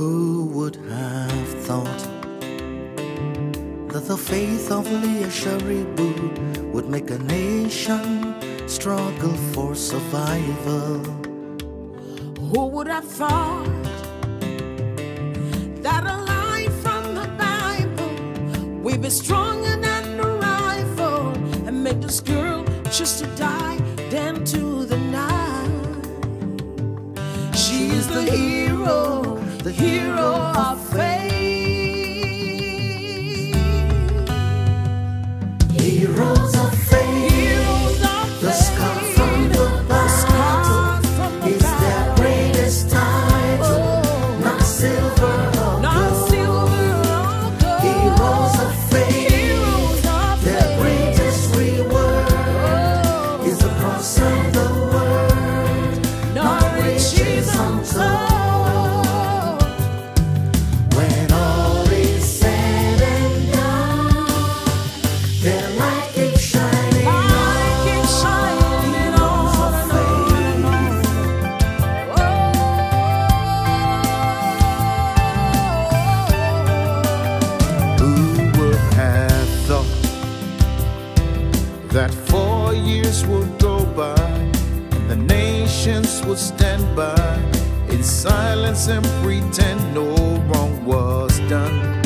Who would have thought that the faith of Leah Sharibu would make a nation struggle for survival? Who would have thought that a line from the Bible would be stronger than a rifle and make this girl just to die down to the night? She is the hero, the hero of faith. Heroes of faith, Heroes of the scar faith. from the battle is their greatest title, Oh. not silver or Not gold. silver or gold. Heroes of faith, Heroes of their faith. greatest reward Oh. is the cross and the word, not riches untold. When nations would stand by in silence and pretend no wrong was done?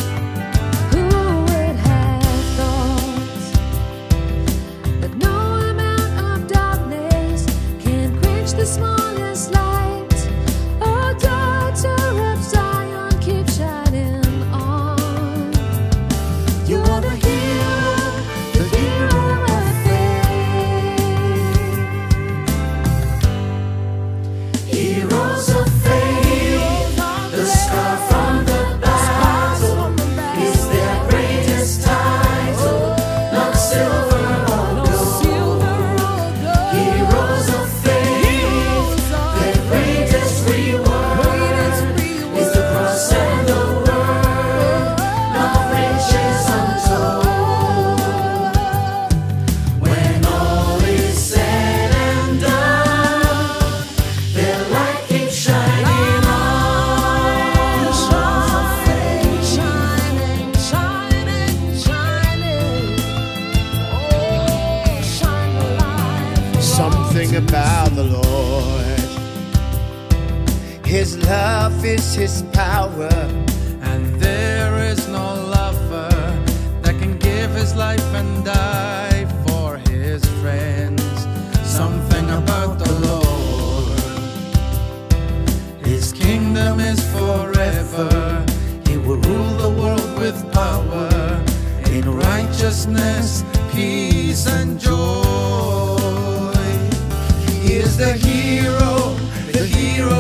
About the Lord. His love is His power, And there is no lover that can give his life and die for his friends. Something about the Lord. His kingdom is forever. He will rule the world with power in righteousness, peace, and joy. Is the hero, the hero